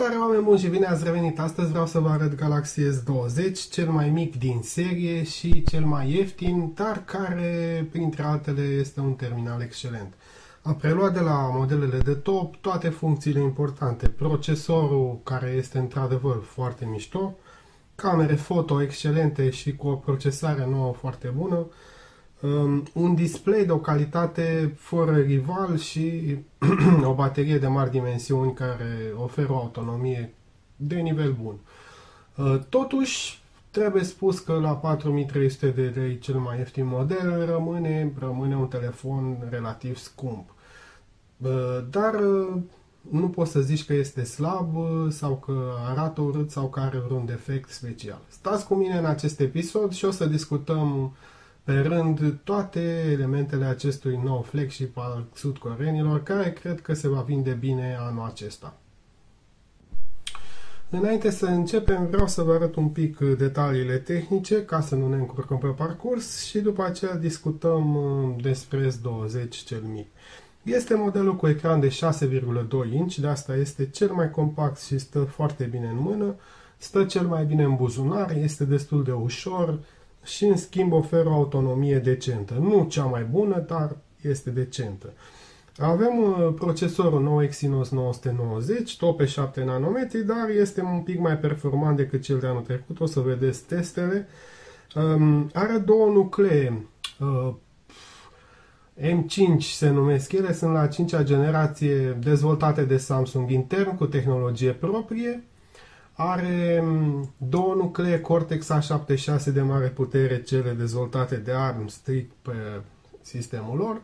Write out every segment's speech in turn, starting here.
Salutare oameni buni și bine ați revenit! Astăzi vreau să vă arăt Galaxy S20, cel mai mic din serie și cel mai ieftin, dar care, printre altele, este un terminal excelent. A preluat de la modelele de top toate funcțiile importante, procesorul care este într-adevăr foarte mișto, camere foto excelente și cu o procesare nouă foarte bună, um, un display de o calitate fără rival și o baterie de mari dimensiuni care oferă o autonomie de nivel bun. Uh, totuși, trebuie spus că la 4300 de lei cel mai ieftin model rămâne, rămâne un telefon relativ scump. Uh, dar uh, nu poți să zici că este slab sau că arată urât sau că are vreun defect special. Stați cu mine în acest episod și o să discutăm pe rând toate elementele acestui nou flagship al sudcoreenilor, care cred că se va vinde bine anul acesta. Înainte să începem, vreau să vă arăt un pic detaliile tehnice, ca să nu ne încurcăm pe parcurs și după aceea discutăm uh, despre S20 cel mic. Este modelul cu ecran de 6,2 inch, de asta este cel mai compact și stă foarte bine în mână, stă cel mai bine în buzunar, este destul de ușor, și în schimb oferă o autonomie decentă. Nu cea mai bună, dar este decentă. Avem uh, procesorul nou Exynos 990, tot pe 7 nanometri, dar este un pic mai performant decât cel de anul trecut. O să vedeți testele. Um, are două nuclee. Uh, M5 se numesc ele, sunt la 5-a generație dezvoltate de Samsung intern cu tehnologie proprie are mm, două nuclee Cortex A76 de mare putere, cele dezvoltate de ARM strict pe sistemul lor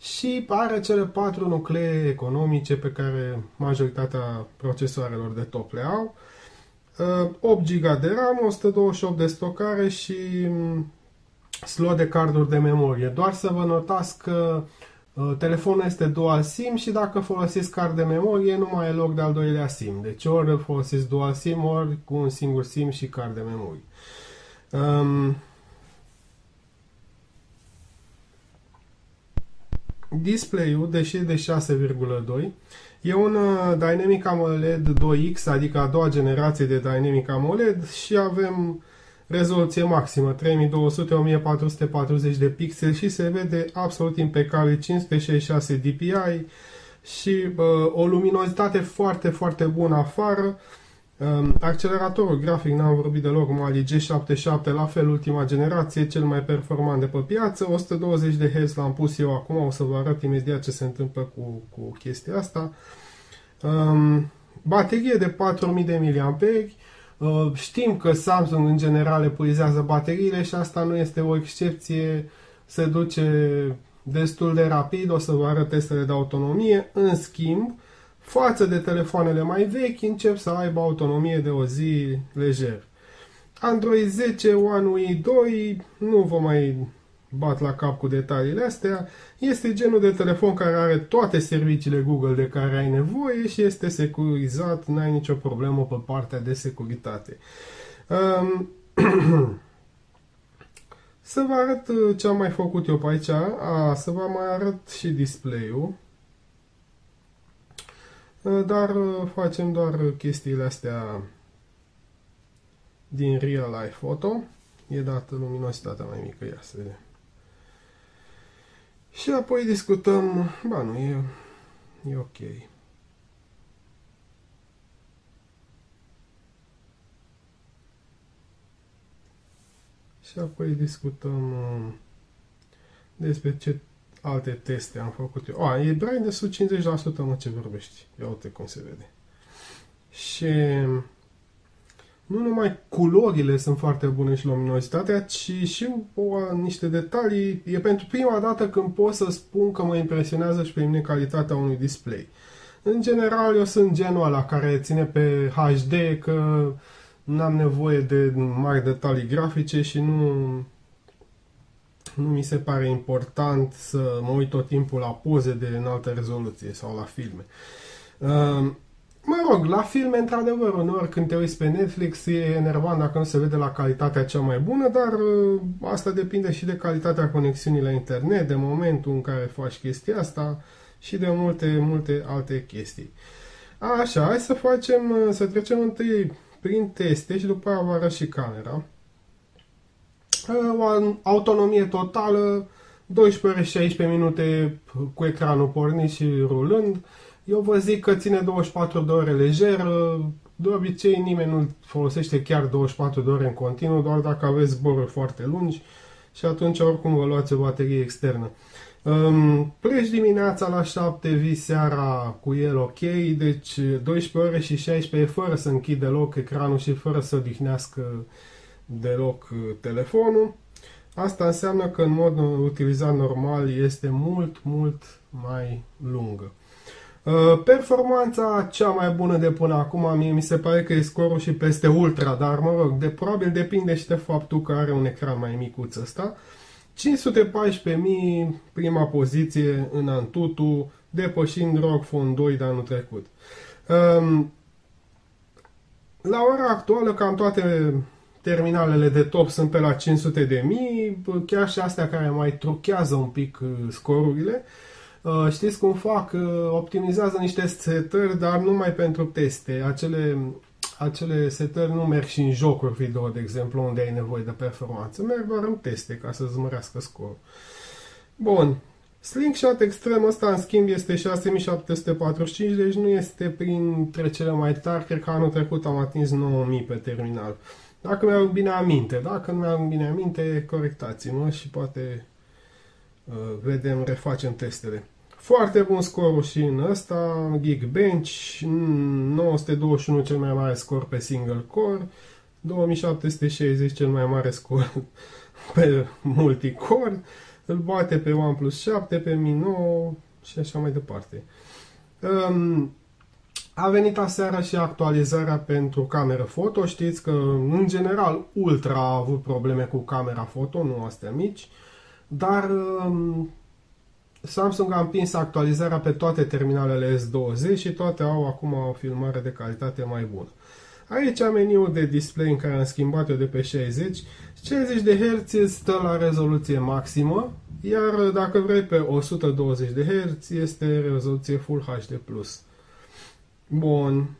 și are cele patru nuclee economice pe care majoritatea procesoarelor de top le au. 8 uh, GB de RAM, 128 de stocare și mm, slot de carduri de memorie. Doar să vă notați că Uh, telefonul este dual SIM și dacă folosiți card de memorie, nu mai e loc de al doilea SIM. Deci ori îl folosiți dual SIM, ori cu un singur SIM și card de memorie. Um, Display-ul, deși de 6,2, e un uh, Dynamic AMOLED 2X, adică a doua generație de Dynamic AMOLED și avem rezoluție maximă 3200-1440 de pixeli și se vede absolut impecabil 566 dpi și uh, o luminozitate foarte, foarte bună afară. Uh, acceleratorul grafic, n-am vorbit deloc, Mali G77, la fel ultima generație, cel mai performant de pe piață, 120 de Hz l-am pus eu acum, o să vă arăt imediat ce se întâmplă cu, cu chestia asta. Um, baterie de 4000 de mAh, Uh, știm că Samsung în general epuizează bateriile și asta nu este o excepție, se duce destul de rapid, o să vă arăt testele de autonomie. În schimb, față de telefoanele mai vechi, încep să aibă autonomie de o zi lejer. Android 10 One UI 2 nu vă mai bat la cap cu detaliile astea, este genul de telefon care are toate serviciile Google de care ai nevoie și este securizat, n-ai nicio problemă pe partea de securitate. Um, să vă arăt uh, ce am mai făcut eu pe aici, A, să vă mai arăt și display-ul. Uh, dar uh, facem doar chestiile astea din real life photo. E dată luminositatea mai mică, ia să vedem. Și apoi discutăm, ba nu, e, e ok. Și apoi discutăm uh, despre ce alte teste am făcut eu. A, e brain de sub 50%, mă, ce vorbești. Ia uite cum se vede. Și nu numai culorile sunt foarte bune și luminositatea, ci și o, niște detalii. E pentru prima dată când pot să spun că mă impresionează și pe mine calitatea unui display. În general, eu sunt genul ăla care ține pe HD, că nu am nevoie de mari detalii grafice și nu, nu mi se pare important să mă uit tot timpul la poze de înaltă rezoluție sau la filme. Uh, Mă rog, la filme, într-adevăr, uneori când te uiți pe Netflix e enervant dacă nu se vede la calitatea cea mai bună, dar uh, asta depinde și de calitatea conexiunii la internet, de momentul în care faci chestia asta și de multe, multe alte chestii. Așa, hai să facem, să trecem întâi prin teste și după aia vă arăt și camera. O autonomie totală, 12 ore 16 minute cu ecranul pornit și rulând. Eu vă zic că ține 24 de ore lejer. De obicei nimeni nu folosește chiar 24 de ore în continuu, doar dacă aveți zboruri foarte lungi și atunci oricum vă luați o baterie externă. Um, pleci dimineața la 7, vii seara cu el ok, deci 12 ore și 16 fără să închid deloc ecranul și fără să odihnească deloc uh, telefonul. Asta înseamnă că în mod utilizat normal este mult, mult mai lungă. Uh, performanța cea mai bună de până acum, mie mi se pare că e scorul și peste ultra, dar mă rog, de, probabil depinde și de faptul că are un ecran mai micuț ăsta. 514.000 prima poziție în Antutu, depășind ROG Phone 2 de anul trecut. Um, la ora actuală, cam toate terminalele de top sunt pe la 500 de mii, chiar și astea care mai truchează un pic uh, scorurile. Uh, știți cum fac? Uh, optimizează niște setări, dar numai pentru teste. Acele, acele setări nu merg și în jocuri video, de exemplu, unde ai nevoie de performanță. Merg doar în teste ca să-ți mărească scorul. Bun. Slingshot extrem ăsta, în schimb, este 6745, deci nu este printre cele mai tari. Cred că anul trecut am atins 9000 pe terminal. Dacă mi-am bine aminte, dacă nu mi-am bine aminte, corectați-mă și poate uh, vedem, refacem testele. Foarte bun scorul și în ăsta, Geekbench, 921 cel mai mare scor pe single core, 2760 cel mai mare scor pe multicore, îl bate pe OnePlus 7, pe Mi 9 și așa mai departe. Um, a venit aseară și actualizarea pentru cameră foto. Știți că, în general, Ultra a avut probleme cu camera foto, nu astea mici, dar um, Samsung a împins actualizarea pe toate terminalele S20 și toate au acum o filmare de calitate mai bună. Aici am meniul de display în care am schimbat eu de pe 60. 60 de Hz stă la rezoluție maximă, iar dacă vrei pe 120 de Hz este rezoluție Full HD+. Bun.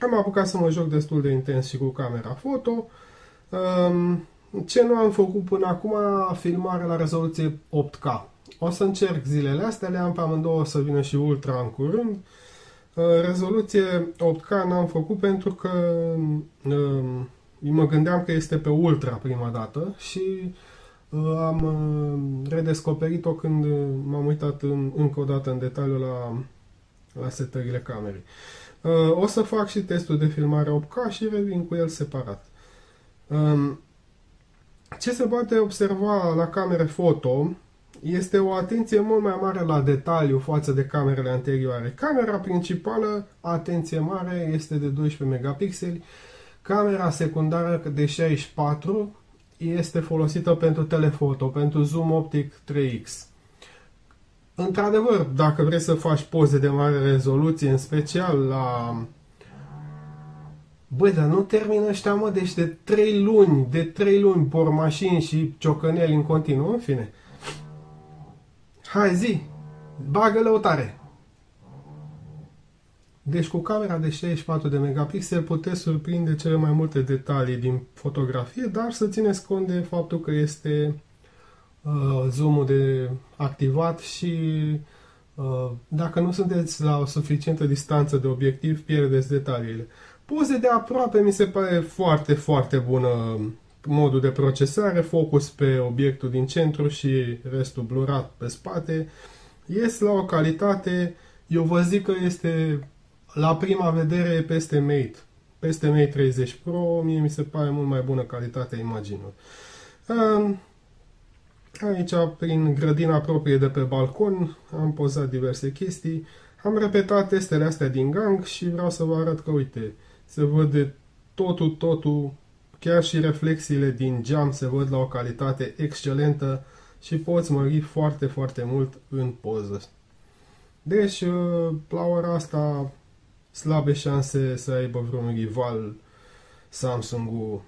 Am apucat să mă joc destul de intens și cu camera foto. Um, ce nu am făcut până acum, filmare la rezoluție 8K. O să încerc zilele astea, le am pe amândouă o să vină și ultra în curând. Uh, rezoluție 8K n-am făcut pentru că um, mă gândeam că este pe ultra prima dată și uh, am uh, redescoperit-o când m-am uitat în, încă o dată în detaliu la la setările camerei. Uh, o să fac și testul de filmare 8K și revin cu el separat. Um, ce se poate observa la camere foto este o atenție mult mai mare la detaliu față de camerele anterioare. Camera principală, atenție mare, este de 12 megapixeli. Camera secundară de 64 este folosită pentru telefoto, pentru zoom optic 3x. Într-adevăr, dacă vrei să faci poze de mare rezoluție, în special la... Băi, dar nu termină ăștia, mă, deci de 3 luni, de 3 luni por mașini și ciocăneli în continuu, în fine. Hai, zi! Bagă lăutare! Deci cu camera de 64 de megapixel puteți surprinde cele mai multe detalii din fotografie, dar să țineți cont de faptul că este uh, zoom-ul de activat și uh, dacă nu sunteți la o suficientă distanță de obiectiv, pierdeți detaliile. Poze de aproape mi se pare foarte, foarte bună modul de procesare, focus pe obiectul din centru și restul blurat pe spate. Ies la o calitate, eu vă zic că este la prima vedere peste Mate. Peste Mate 30 Pro, mie mi se pare mult mai bună calitatea imaginilor. Uh, Aici, prin grădina proprie de pe balcon, am pozat diverse chestii. Am repetat testele astea din gang și vreau să vă arăt că, uite, se văd totul, totul, chiar și reflexiile din geam se văd la o calitate excelentă și poți mări foarte, foarte mult în poză. Deci, uh, la ora asta, slabe șanse să aibă vreun rival Samsung-ul.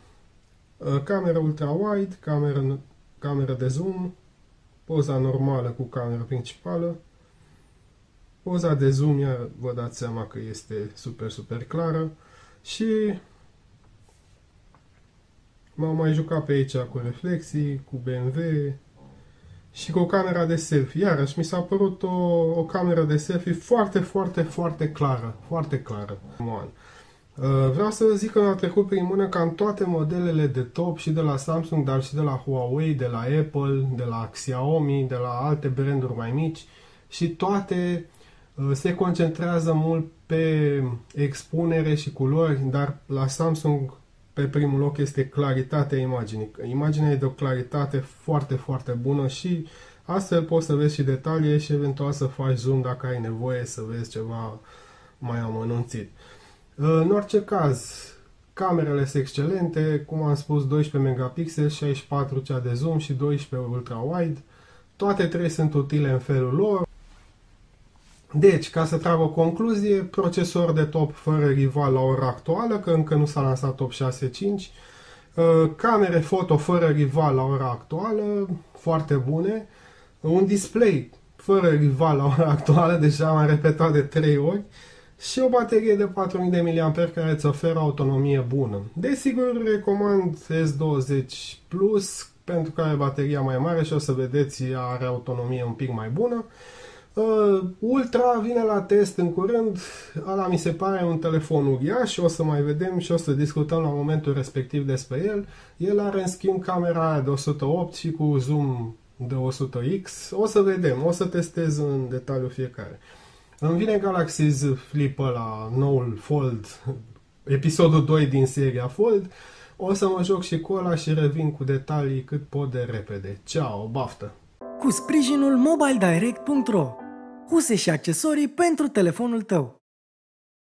Uh, camera ultra-wide, camera cameră de zoom, poza normală cu camera principală, Poza de zoom, iar vă dați seama că este super, super clară. Și m-am mai jucat pe aici cu reflexii, cu BMW și cu o camera de selfie. Iarăși mi s-a părut o, o cameră de selfie foarte, foarte, foarte clară. Foarte clară. Uh, vreau să zic că mi-a trecut prin mână ca în toate modelele de top și de la Samsung, dar și de la Huawei, de la Apple, de la Xiaomi, de la alte branduri mai mici și toate uh, se concentrează mult pe expunere și culori, dar la Samsung pe primul loc este claritatea imaginii. Imaginea e de o claritate foarte, foarte bună și astfel poți să vezi și detalii și eventual să faci zoom dacă ai nevoie să vezi ceva mai amănunțit. În orice caz, camerele sunt excelente, cum am spus, 12 megapixel, 64 cea de zoom și 12 ultra-wide. Toate trei sunt utile în felul lor. Deci, ca să trag o concluzie, procesor de top fără rival la ora actuală, că încă nu s-a lansat top 6.5, uh, camere foto fără rival la ora actuală, foarte bune, un display fără rival la ora actuală, deja am repetat de 3 ori, și o baterie de 4000 de mAh care îți oferă autonomie bună. Desigur, recomand S20 Plus pentru că are bateria mai mare și o să vedeți, ea are autonomie un pic mai bună. Uh, Ultra vine la test în curând, ala mi se pare un telefon uriaș, o să mai vedem și o să discutăm la momentul respectiv despre el. El are în schimb camera de 108 și cu zoom de 100x, o să vedem, o să testez în detaliu fiecare. Îmi vine Galaxy Z Flip la noul Fold, episodul 2 din seria Fold. O să mă joc și cu ăla și revin cu detalii cât pot de repede. Ciao, baftă! Cu sprijinul mobiledirect.ro Huse și accesorii pentru telefonul tău.